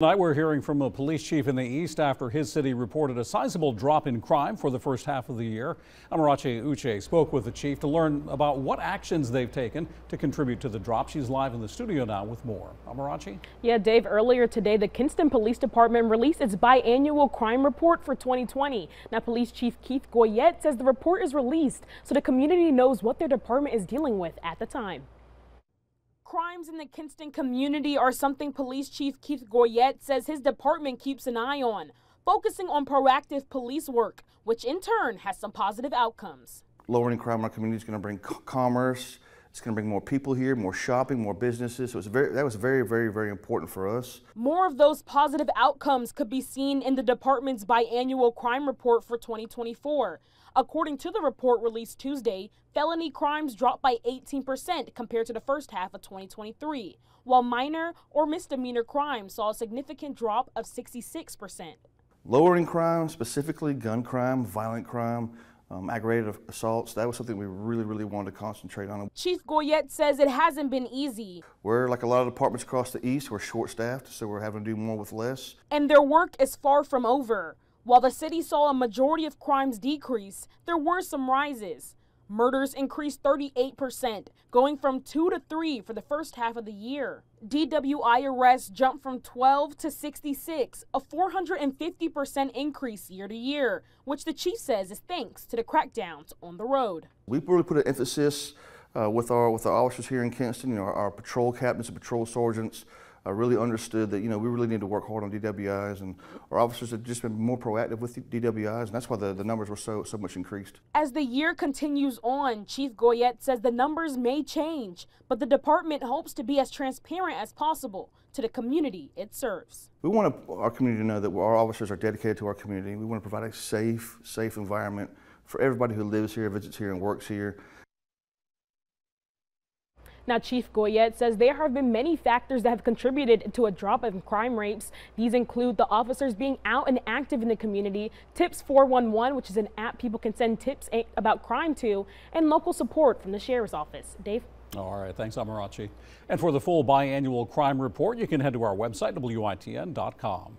Tonight we're hearing from a police chief in the east after his city reported a sizable drop in crime for the first half of the year. Amarachi Uche spoke with the chief to learn about what actions they've taken to contribute to the drop. She's live in the studio now with more. Amarachi? Yeah, Dave, earlier today the Kinston Police Department released its biannual crime report for 2020. Now Police Chief Keith Goyette says the report is released so the community knows what their department is dealing with at the time. Crimes in the Kinston community are something Police Chief Keith Goyette says his department keeps an eye on, focusing on proactive police work, which in turn has some positive outcomes. Lowering crime in our community is going to bring commerce. It's going to bring more people here, more shopping, more businesses. So very, that was very, very, very important for us. More of those positive outcomes could be seen in the department's biannual crime report for 2024. According to the report released Tuesday, felony crimes dropped by 18% compared to the first half of 2023, while minor or misdemeanor crimes saw a significant drop of 66%. Lowering crime, specifically gun crime, violent crime, um, aggravated assaults, that was something we really, really wanted to concentrate on. Chief Goyette says it hasn't been easy. We're like a lot of departments across the east, we're short staffed, so we're having to do more with less. And their work is far from over. While the city saw a majority of crimes decrease, there were some rises. Murders increased 38%, going from 2 to 3 for the first half of the year. DWI arrests jumped from 12 to 66, a 450% increase year to year, which the chief says is thanks to the crackdowns on the road. We really put an emphasis uh, with our with our officers here in Kinston, you know, our, our patrol captains and patrol sergeants, I really understood that, you know, we really need to work hard on DWIs and our officers have just been more proactive with DWIs and that's why the, the numbers were so, so much increased. As the year continues on, Chief Goyette says the numbers may change, but the department hopes to be as transparent as possible to the community it serves. We want our community to know that our officers are dedicated to our community. We want to provide a safe, safe environment for everybody who lives here, visits here, and works here. Now, Chief Goyette says there have been many factors that have contributed to a drop in crime rates. These include the officers being out and active in the community, Tips 411, which is an app people can send tips about crime to, and local support from the Sheriff's Office. Dave? All right, thanks, Amarachi. And for the full biannual crime report, you can head to our website, WITN.com.